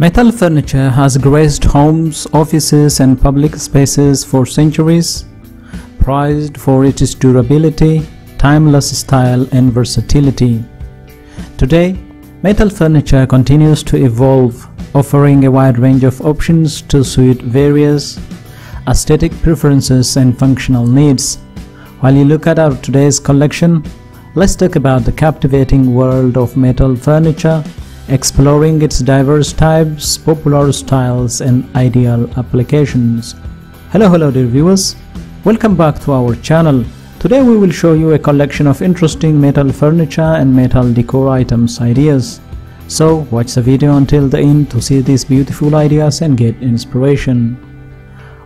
Metal furniture has graced homes, offices, and public spaces for centuries, prized for its durability, timeless style, and versatility. Today, metal furniture continues to evolve, offering a wide range of options to suit various aesthetic preferences and functional needs. While you look at our today's collection, let's talk about the captivating world of metal furniture exploring its diverse types, popular styles, and ideal applications. Hello, hello, dear viewers. Welcome back to our channel. Today we will show you a collection of interesting metal furniture and metal decor items ideas. So watch the video until the end to see these beautiful ideas and get inspiration.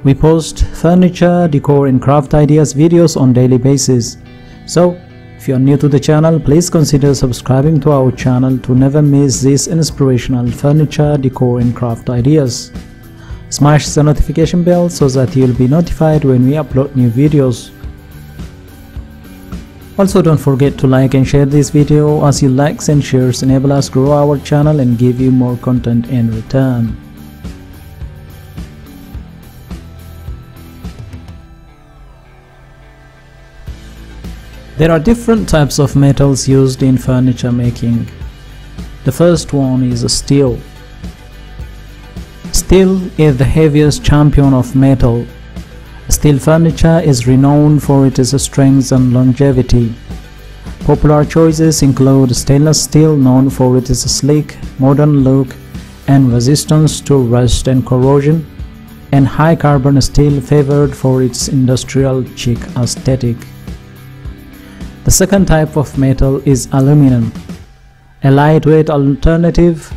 We post furniture, decor and craft ideas videos on daily basis. So if you are new to the channel, please consider subscribing to our channel to never miss these inspirational furniture, decor and craft ideas. Smash the notification bell so that you'll be notified when we upload new videos. Also don't forget to like and share this video as your likes and shares enable us grow our channel and give you more content in return. There are different types of metals used in furniture making. The first one is steel. Steel is the heaviest champion of metal. Steel furniture is renowned for its strength and longevity. Popular choices include stainless steel known for its sleek, modern look and resistance to rust and corrosion, and high carbon steel favored for its industrial chic aesthetic. The second type of metal is aluminum. A lightweight alternative,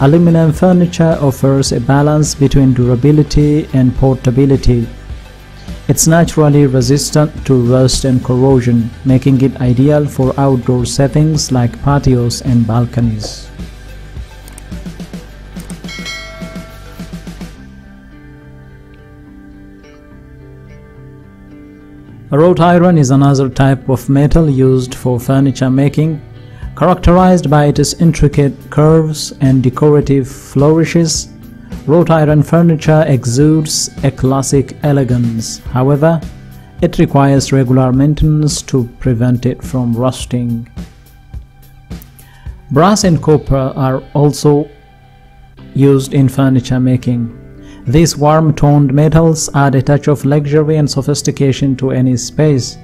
aluminum furniture offers a balance between durability and portability. It's naturally resistant to rust and corrosion, making it ideal for outdoor settings like patios and balconies. Wrought iron is another type of metal used for furniture making, characterized by its intricate curves and decorative flourishes. Wrought iron furniture exudes a classic elegance. However, it requires regular maintenance to prevent it from rusting. Brass and copper are also used in furniture making. These warm-toned metals add a touch of luxury and sophistication to any space.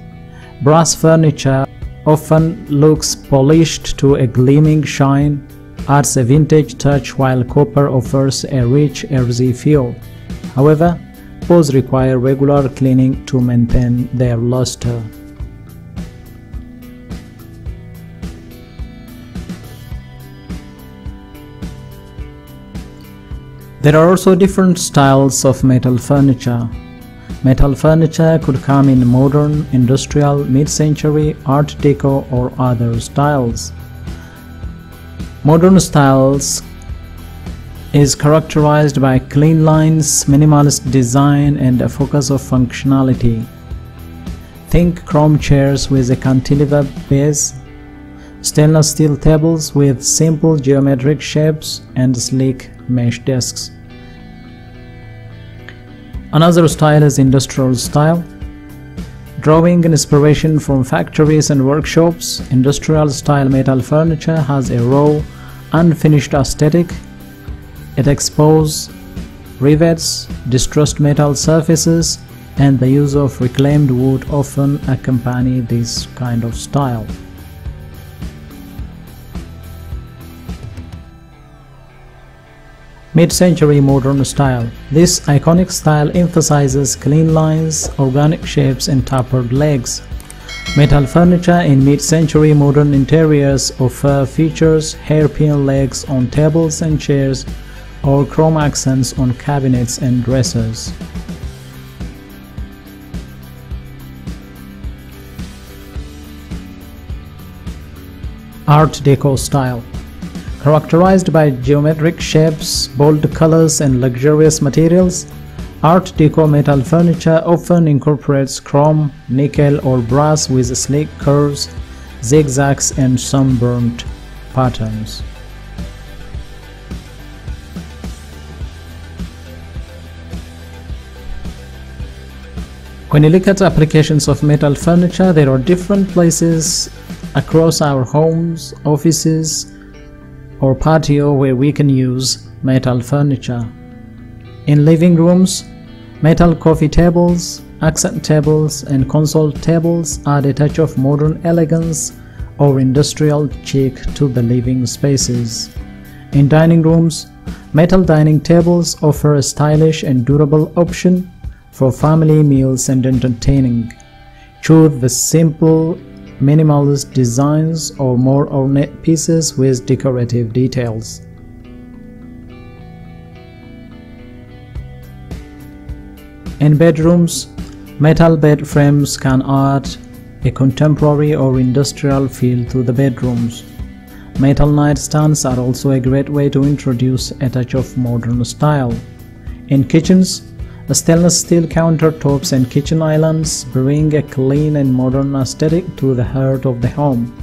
Brass furniture often looks polished to a gleaming shine, adds a vintage touch while copper offers a rich, earthy feel. However, both require regular cleaning to maintain their luster. There are also different styles of metal furniture. Metal furniture could come in modern, industrial, mid-century, art deco or other styles. Modern styles is characterized by clean lines, minimalist design and a focus of functionality. Think chrome chairs with a cantilever base, stainless steel tables with simple geometric shapes and sleek mesh desks. Another style is industrial style. Drawing inspiration from factories and workshops, industrial style metal furniture has a raw, unfinished aesthetic. It exposes rivets, distressed metal surfaces, and the use of reclaimed wood often accompany this kind of style. Mid-century modern style. This iconic style emphasizes clean lines, organic shapes and tapered legs. Metal furniture in mid-century modern interiors offer features hairpin legs on tables and chairs or chrome accents on cabinets and dressers. Art Deco style Characterized by geometric shapes, bold colors, and luxurious materials, Art Deco metal furniture often incorporates chrome, nickel, or brass with sleek curves, zigzags, and sunburnt patterns. When you look at applications of metal furniture, there are different places across our homes, offices, or patio where we can use metal furniture. In living rooms, metal coffee tables, accent tables, and console tables add a touch of modern elegance or industrial chic to the living spaces. In dining rooms, metal dining tables offer a stylish and durable option for family meals and entertaining. Choose the simple minimalist designs or more ornate pieces with decorative details. In bedrooms, metal bed frames can add a contemporary or industrial feel to the bedrooms. Metal nightstands are also a great way to introduce a touch of modern style. In kitchens, stainless steel countertops and kitchen islands bring a clean and modern aesthetic to the heart of the home.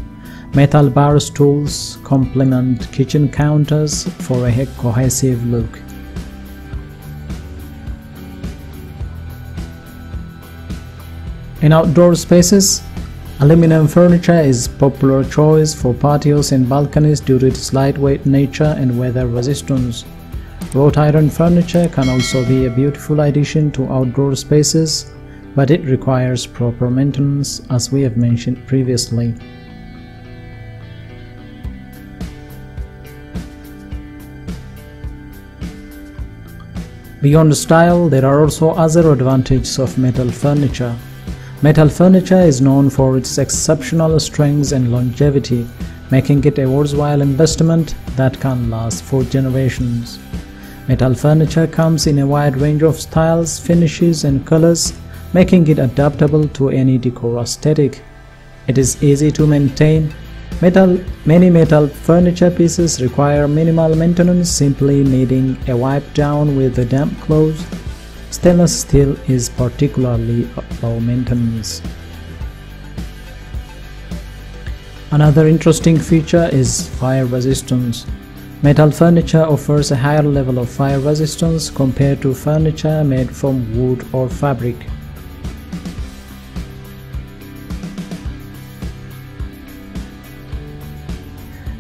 Metal bar stools complement kitchen counters for a cohesive look. In outdoor spaces, aluminum furniture is popular choice for patios and balconies due to its lightweight nature and weather resistance. Wrought iron furniture can also be a beautiful addition to outdoor spaces, but it requires proper maintenance as we have mentioned previously. Beyond style, there are also other advantages of metal furniture. Metal furniture is known for its exceptional strength and longevity, making it a worthwhile investment that can last for generations. Metal furniture comes in a wide range of styles, finishes and colors, making it adaptable to any decor aesthetic. It is easy to maintain. Metal, many metal furniture pieces require minimal maintenance, simply needing a wipe down with a damp cloth Stainless steel is particularly low maintenance. Another interesting feature is fire resistance. Metal furniture offers a higher level of fire resistance compared to furniture made from wood or fabric.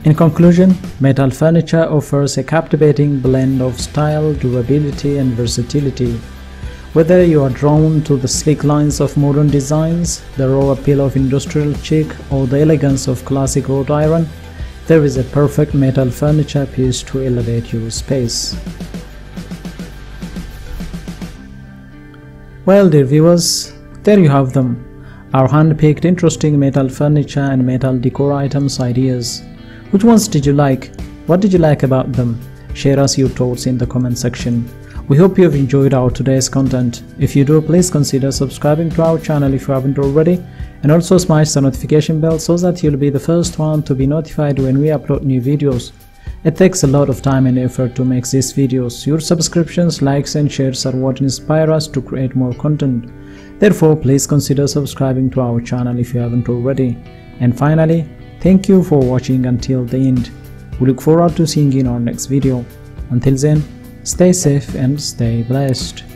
In conclusion, metal furniture offers a captivating blend of style, durability and versatility whether you are drawn to the sleek lines of modern designs, the raw appeal of industrial chic, or the elegance of classic wrought iron, there is a perfect metal furniture piece to elevate your space. Well dear viewers, there you have them, our hand-picked interesting metal furniture and metal decor items ideas. Which ones did you like? What did you like about them? Share us your thoughts in the comment section. We hope you have enjoyed our today's content. If you do, please consider subscribing to our channel if you haven't already and also smash the notification bell so that you'll be the first one to be notified when we upload new videos. It takes a lot of time and effort to make these videos. Your subscriptions, likes and shares are what inspire us to create more content. Therefore, please consider subscribing to our channel if you haven't already. And finally, thank you for watching until the end. We look forward to seeing you in our next video. Until then, Stay safe and stay blessed.